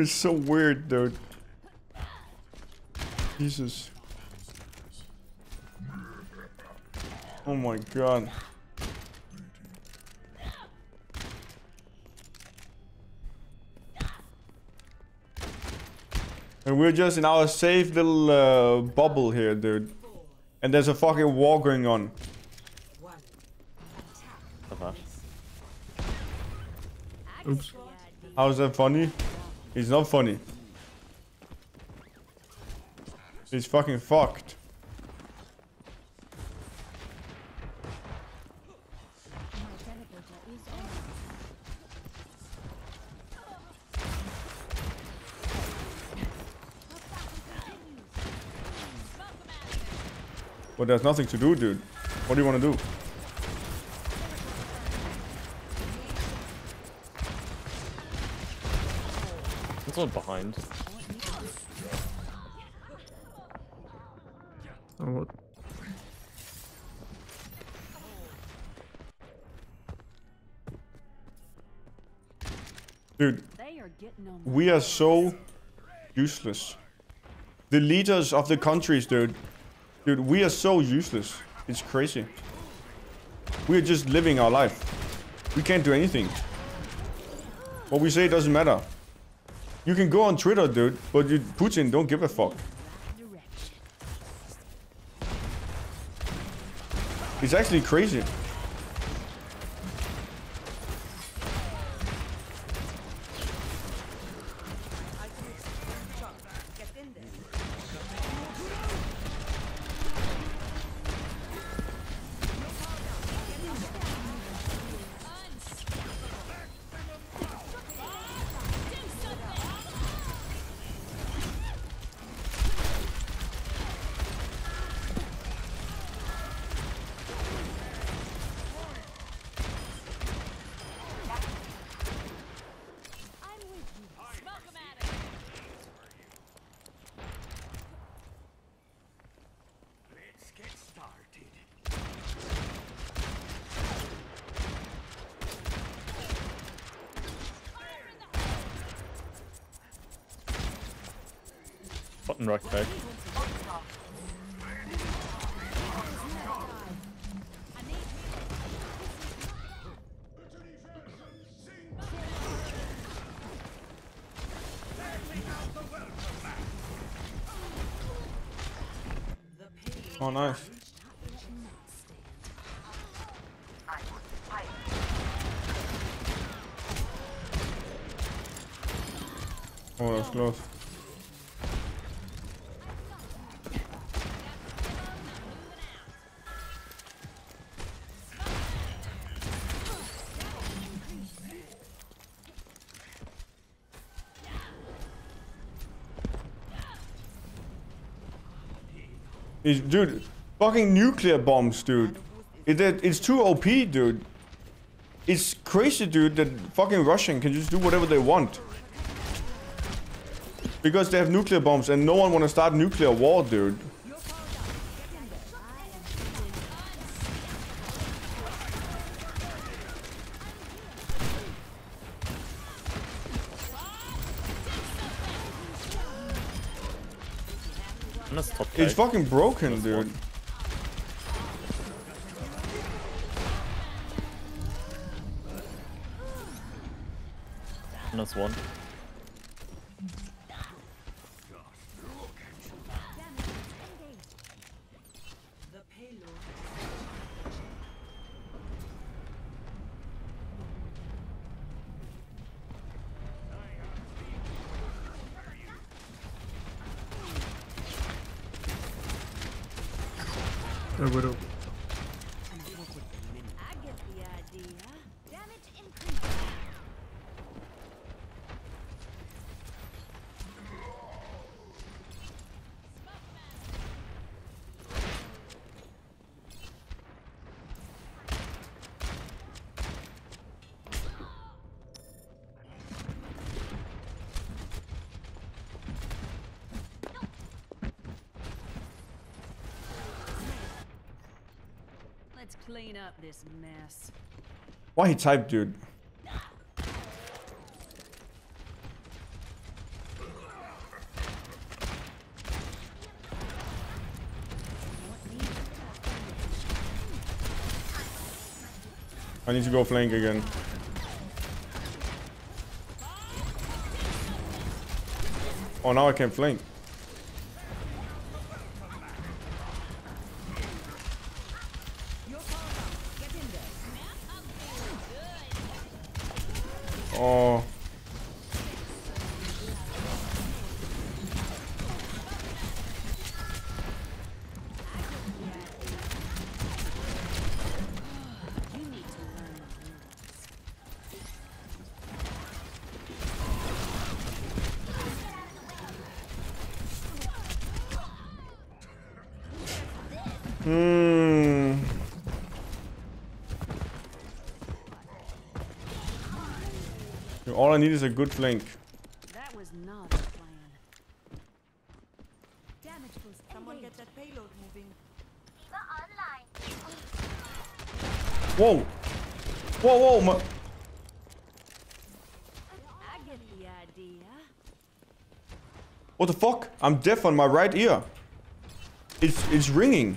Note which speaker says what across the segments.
Speaker 1: It's so weird, dude. Jesus. Oh my god. And we're just in our safe little uh, bubble here, dude. And there's a fucking war going on.
Speaker 2: Oops.
Speaker 1: How's that funny? It's not funny. It's fucking fucked. But there's nothing to do, dude. What do you want to do?
Speaker 3: There's one behind.
Speaker 2: Oh, what?
Speaker 1: Dude,
Speaker 4: They are getting on
Speaker 1: we are so useless. The leaders of the countries, dude. Dude, we are so useless. It's crazy. We are just living our life. We can't do anything. What we say doesn't matter. You can go on Twitter, dude, but you, Putin don't give a fuck. It's actually crazy.
Speaker 3: Button right back.
Speaker 1: Oh, nice. Oh, that's close. Is dude, fucking nuclear bombs, dude. It, it, it's too OP, dude. It's crazy, dude, that fucking Russian can just do whatever they want. Because they have nuclear bombs and no one wanna start nuclear war, dude.
Speaker 3: And that's top
Speaker 1: It's fucking broken, dude.
Speaker 3: And that's one.
Speaker 2: A
Speaker 4: clean up this mess.
Speaker 1: Why he typed, dude? I need to go flank again. Oh, now I can flank. Hmm. All I need is a good flank.
Speaker 4: That was not the plan. Damage boost.
Speaker 2: Someone
Speaker 4: engaged.
Speaker 2: get that payload moving.
Speaker 1: Whoa! Whoa, whoa! My
Speaker 4: I get the idea.
Speaker 1: what the fuck? I'm deaf on my right ear. It's it's ringing.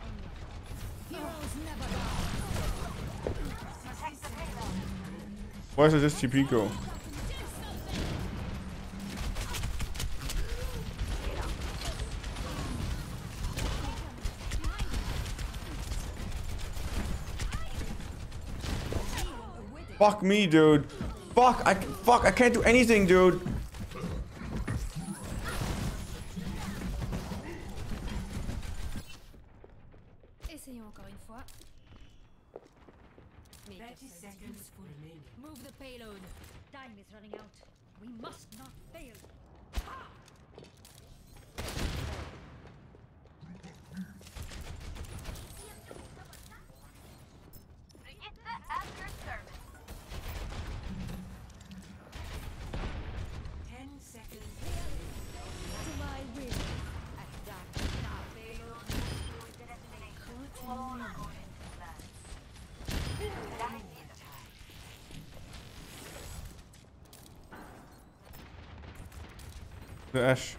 Speaker 4: online. Heroes never die.
Speaker 1: where does this TP go? Fuck me, dude. Fuck, I fuck, I can't do anything, dude.
Speaker 4: Essayons encore une fois.
Speaker 2: 30 seconds remaining.
Speaker 4: Move the payload. Time is running out. We must not fail.
Speaker 2: Ten
Speaker 1: The Ashe.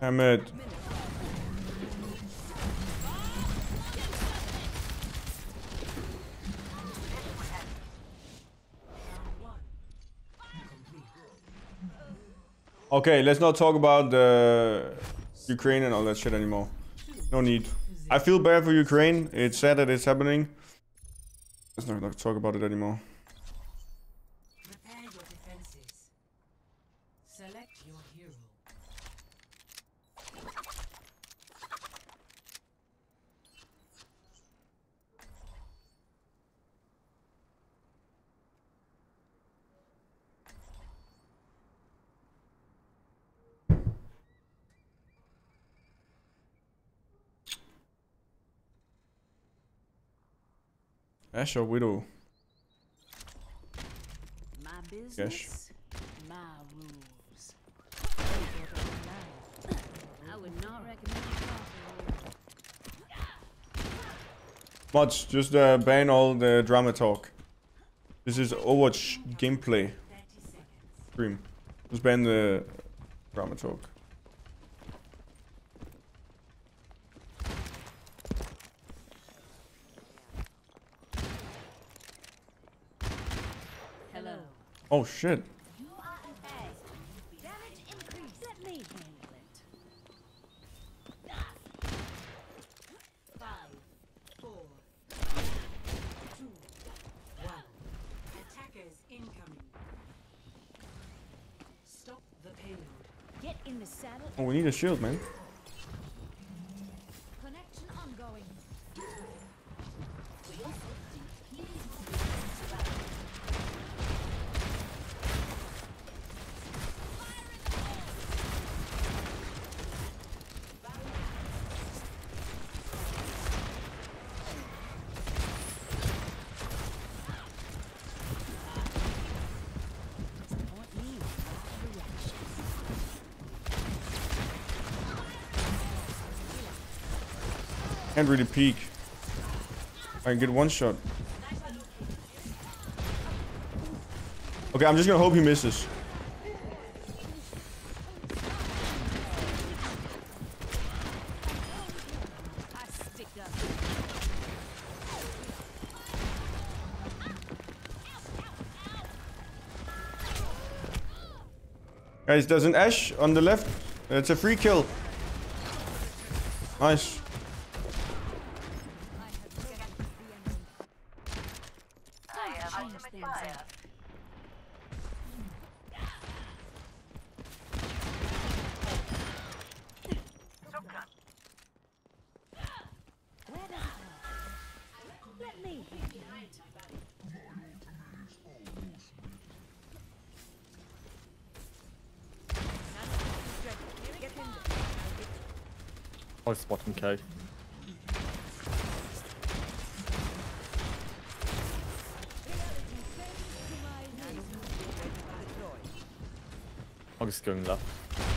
Speaker 1: Hamid. Okay, let's not talk about the Ukraine and all that shit anymore. No need. I feel bad for Ukraine. It's sad that it's happening. Let's not, not talk about it anymore. Ashe or Widow?
Speaker 4: My business. My rules. I would not recommend.
Speaker 1: Mods, just uh, ban all the drama talk. This is Overwatch gameplay
Speaker 2: 30
Speaker 1: stream. Just ban the drama talk. Oh shit.
Speaker 4: You are an egg. Damage increase. Let me handle it.
Speaker 2: Five, four, two, one. Attackers incoming. Stop the payload.
Speaker 4: Get in Oh, the shit.
Speaker 1: Oh, we need a shield, man.
Speaker 4: Connection ongoing. Point me in the right direction.
Speaker 1: Can't really peek. I can get one shot. Okay, I'm just gonna hope he misses. Guys, there's an Ashe on the left. It's a free kill. Nice.
Speaker 3: Spot him K. I'm just going left.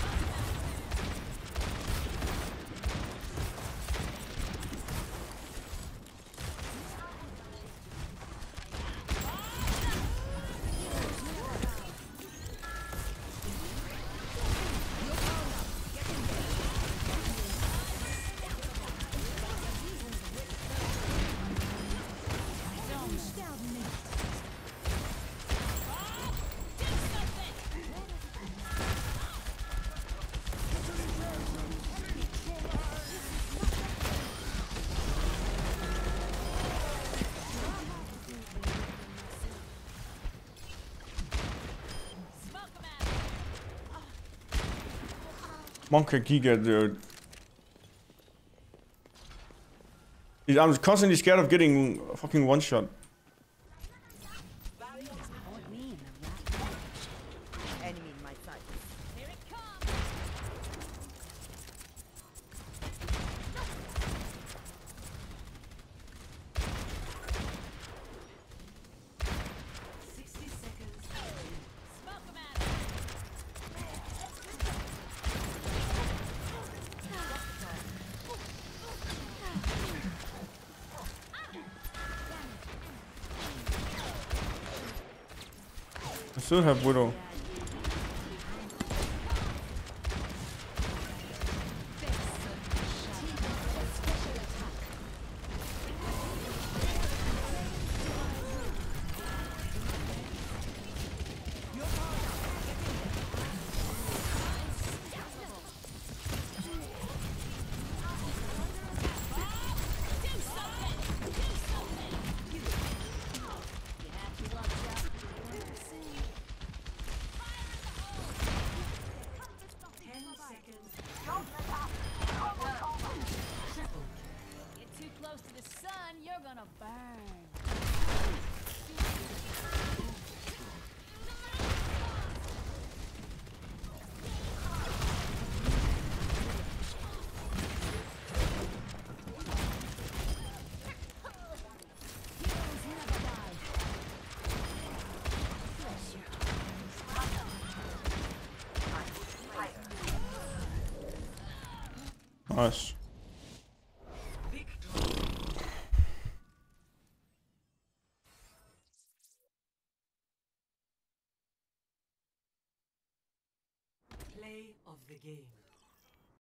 Speaker 1: Monkey Giga, dude. Øh, I'm constantly scared of getting fucking one shot. I still have Widow. Nice.
Speaker 2: Play of the game.